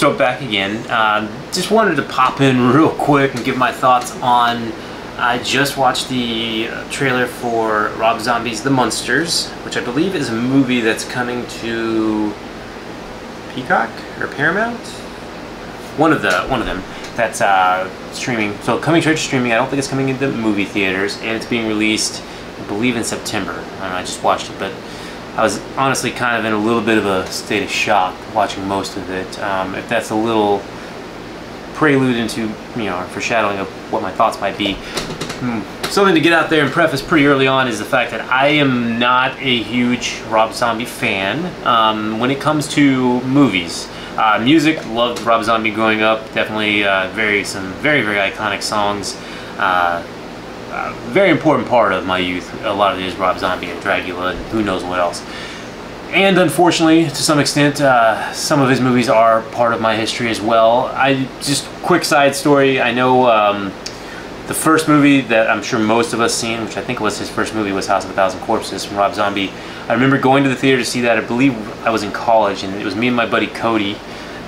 So back again. Uh, just wanted to pop in real quick and give my thoughts on. I just watched the trailer for Rob Zombie's The Munsters, which I believe is a movie that's coming to Peacock or Paramount. One of the one of them that's uh, streaming. So coming straight to streaming. I don't think it's coming into movie theaters, and it's being released, I believe, in September. I, know, I just watched it, but I was honestly kind of in a little bit of a state of shock watching most of it. Um, if that's a little prelude into, you know, foreshadowing of what my thoughts might be. Hmm. Something to get out there and preface pretty early on is the fact that I am not a huge Rob Zombie fan um, when it comes to movies. Uh, music, loved Rob Zombie growing up. Definitely uh, very some very very iconic songs. Uh, uh, very important part of my youth. A lot of it is Rob Zombie and Dragula and who knows what else. And unfortunately, to some extent, uh, some of his movies are part of my history as well. I just quick side story. I know um, the first movie that I'm sure most of us seen, which I think was his first movie, was House of a Thousand Corpses from Rob Zombie. I remember going to the theater to see that. I believe I was in college, and it was me and my buddy Cody,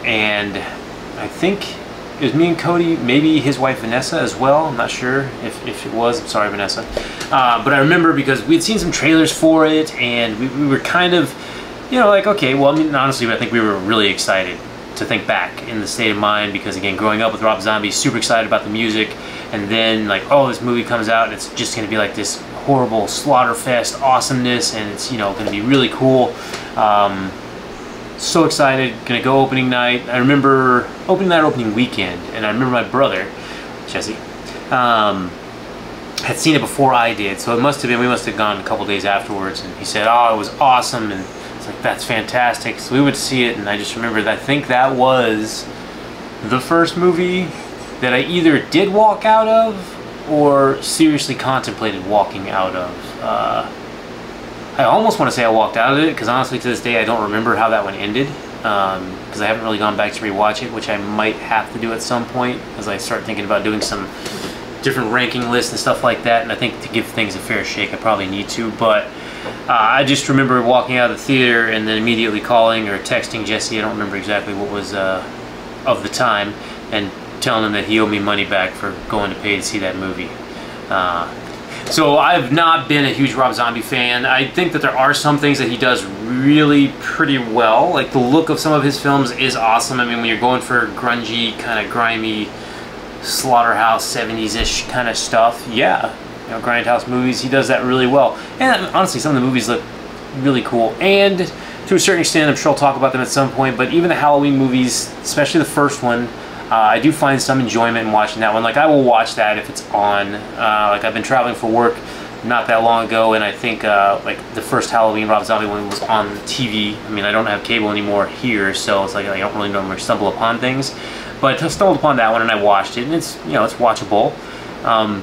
and I think it was me and Cody, maybe his wife Vanessa as well. I'm not sure if, if it was. I'm sorry, Vanessa. Uh, but I remember because we'd seen some trailers for it, and we, we were kind of, you know, like, okay, well, I mean, honestly, I think we were really excited to think back in the state of mind because, again, growing up with Rob Zombie, super excited about the music, and then, like, oh, this movie comes out, and it's just going to be like this horrible slaughterfest awesomeness, and it's, you know, going to be really cool. Um, so excited, gonna go opening night. I remember opening night, opening weekend, and I remember my brother, Jesse, um, had seen it before I did, so it must have been, we must have gone a couple days afterwards, and he said, oh, it was awesome, and it's like, that's fantastic. So we would see it, and I just remember, that I think that was the first movie that I either did walk out of, or seriously contemplated walking out of. Uh, I almost want to say I walked out of it because honestly to this day I don't remember how that one ended because um, I haven't really gone back to rewatch it which I might have to do at some point as I start thinking about doing some different ranking lists and stuff like that and I think to give things a fair shake I probably need to but uh, I just remember walking out of the theater and then immediately calling or texting Jesse I don't remember exactly what was uh, of the time and telling him that he owed me money back for going to pay to see that movie uh, so I've not been a huge Rob Zombie fan. I think that there are some things that he does really pretty well. Like the look of some of his films is awesome. I mean, when you're going for grungy, kind of grimy, slaughterhouse 70s-ish kind of stuff, yeah. You know, grindhouse movies, he does that really well. And honestly, some of the movies look really cool. And to a certain extent, I'm sure I'll talk about them at some point, but even the Halloween movies, especially the first one, uh, I do find some enjoyment in watching that one. Like I will watch that if it's on. Uh, like I've been traveling for work not that long ago, and I think uh, like the first Halloween Rob Zombie one was on TV. I mean, I don't have cable anymore here, so it's like I don't really normally stumble upon things. But I stumbled upon that one and I watched it, and it's you know it's watchable. Um,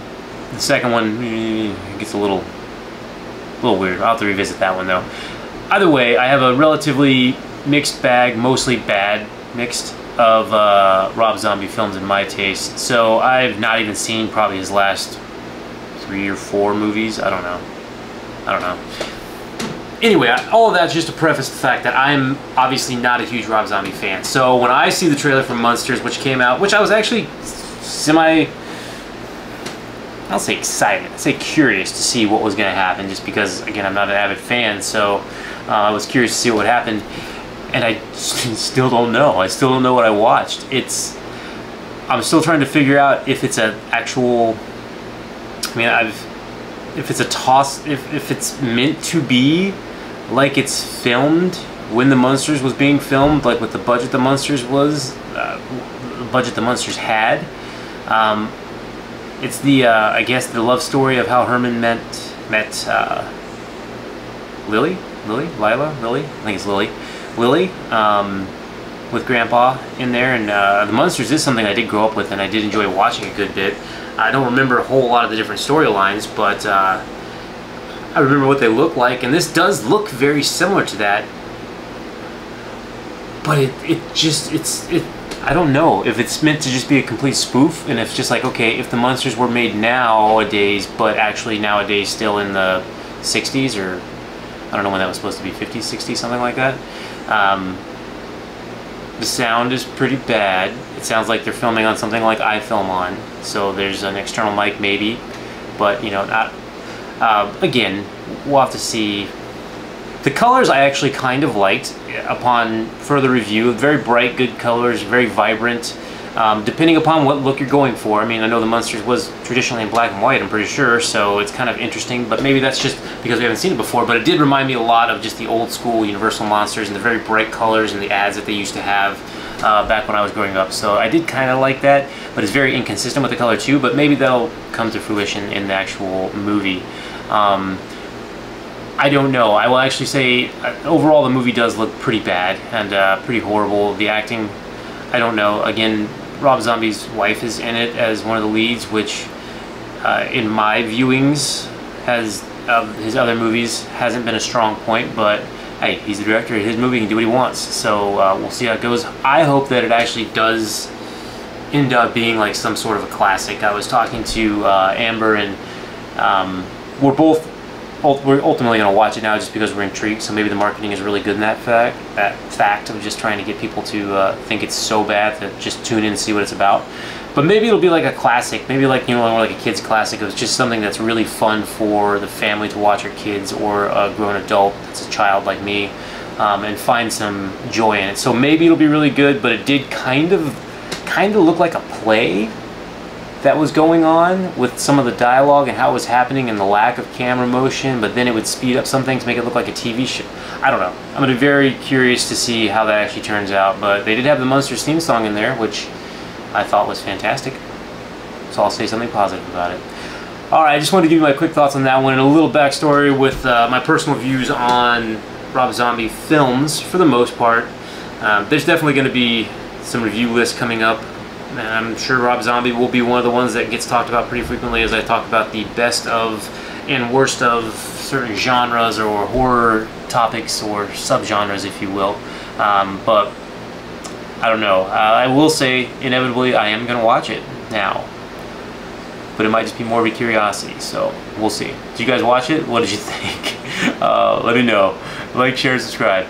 the second one eh, gets a little, a little weird. I'll have to revisit that one though. Either way, I have a relatively mixed bag, mostly bad mixed of uh, Rob Zombie films in my taste. So I've not even seen probably his last three or four movies. I don't know. I don't know. Anyway, all of that's just to preface the fact that I'm obviously not a huge Rob Zombie fan. So when I see the trailer for Munsters, which came out, which I was actually semi, I'll say excited, I'll say curious to see what was going to happen, just because, again, I'm not an avid fan, so uh, I was curious to see what happened and I still don't know. I still don't know what I watched. It's I'm still trying to figure out if it's an actual. I mean, I've if it's a toss if if it's meant to be like it's filmed when the Munsters was being filmed, like with the budget the Munsters was, uh, the budget the Munsters had. Um, it's the uh, I guess the love story of how Herman met met uh, Lily, Lily, Lila, Lily. I think it's Lily. Lily um, with Grandpa in there, and uh, the Munsters is something I did grow up with, and I did enjoy watching a good bit. I don't remember a whole lot of the different storylines, but uh, I remember what they look like, and this does look very similar to that. But it, it just, it's, it, I don't know if it's meant to just be a complete spoof, and if just like, okay, if the Munsters were made nowadays, but actually nowadays still in the 60s, or I don't know when that was supposed to be, 50, 60, something like that. Um, The sound is pretty bad. It sounds like they're filming on something like iFilm on, so there's an external mic maybe, but you know, not. Uh, again, we'll have to see. The colors I actually kind of liked upon further review. Very bright, good colors, very vibrant. Um, depending upon what look you're going for. I mean, I know the Munsters was traditionally in black and white, I'm pretty sure, so it's kind of interesting, but maybe that's just because we haven't seen it before, but it did remind me a lot of just the old school Universal Monsters and the very bright colors and the ads that they used to have uh, back when I was growing up. So I did kind of like that, but it's very inconsistent with the color too, but maybe that'll come to fruition in the actual movie. Um, I don't know. I will actually say uh, overall the movie does look pretty bad and uh, pretty horrible. The acting, I don't know. Again, Rob Zombie's wife is in it as one of the leads, which uh, in my viewings has of his other movies hasn't been a strong point, but hey, he's the director of his movie, he can do what he wants. So uh, we'll see how it goes. I hope that it actually does end up being like some sort of a classic. I was talking to uh, Amber and um, we're both we're ultimately going to watch it now just because we're intrigued. So maybe the marketing is really good in that fact. That fact of just trying to get people to uh, think it's so bad that just tune in and see what it's about. But maybe it'll be like a classic. Maybe like you know, more like a kids classic. It was just something that's really fun for the family to watch, or kids, or a grown adult that's a child like me, um, and find some joy in it. So maybe it'll be really good. But it did kind of, kind of look like a play that was going on with some of the dialogue and how it was happening and the lack of camera motion, but then it would speed up some things, make it look like a TV show. I don't know. I'm gonna be very curious to see how that actually turns out, but they did have the Munsters theme song in there, which I thought was fantastic. So I'll say something positive about it. Alright, I just wanted to give you my quick thoughts on that one and a little backstory with uh, my personal views on Rob Zombie films for the most part. Um, there's definitely going to be some review lists coming up and I'm sure Rob Zombie will be one of the ones that gets talked about pretty frequently as I talk about the best of and worst of certain genres or horror topics or subgenres, if you will. Um, but I don't know. Uh, I will say, inevitably, I am going to watch it now. But it might just be more of a curiosity, so we'll see. Did you guys watch it? What did you think? Uh, let me know. Like, share, subscribe.